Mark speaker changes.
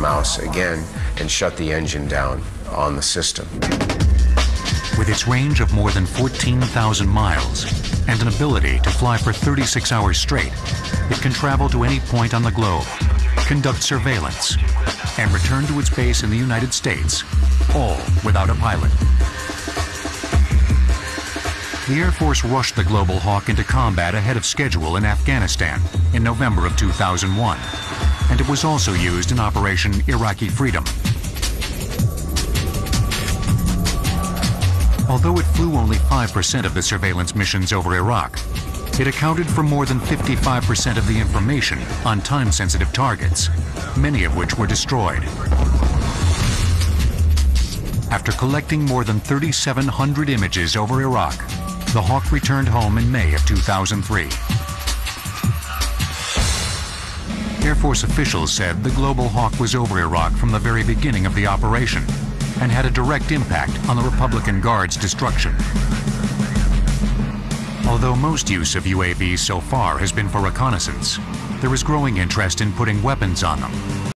Speaker 1: mouse again and shut the engine down on the system.
Speaker 2: With its range of more than 14,000 miles and an ability to fly for 36 hours straight, it can travel to any point on the globe, conduct surveillance, and return to its base in the United States, all without a pilot. The Air Force rushed the Global Hawk into combat ahead of schedule in Afghanistan in November of 2001, and it was also used in Operation Iraqi Freedom. Although it flew only 5% of the surveillance missions over Iraq, it accounted for more than 55% of the information on time-sensitive targets, many of which were destroyed. After collecting more than 3,700 images over Iraq, the Hawk returned home in May of 2003. Force officials said the Global Hawk was over Iraq from the very beginning of the operation and had a direct impact on the Republican Guard's destruction. Although most use of UAVs so far has been for reconnaissance, there is growing interest in putting weapons on them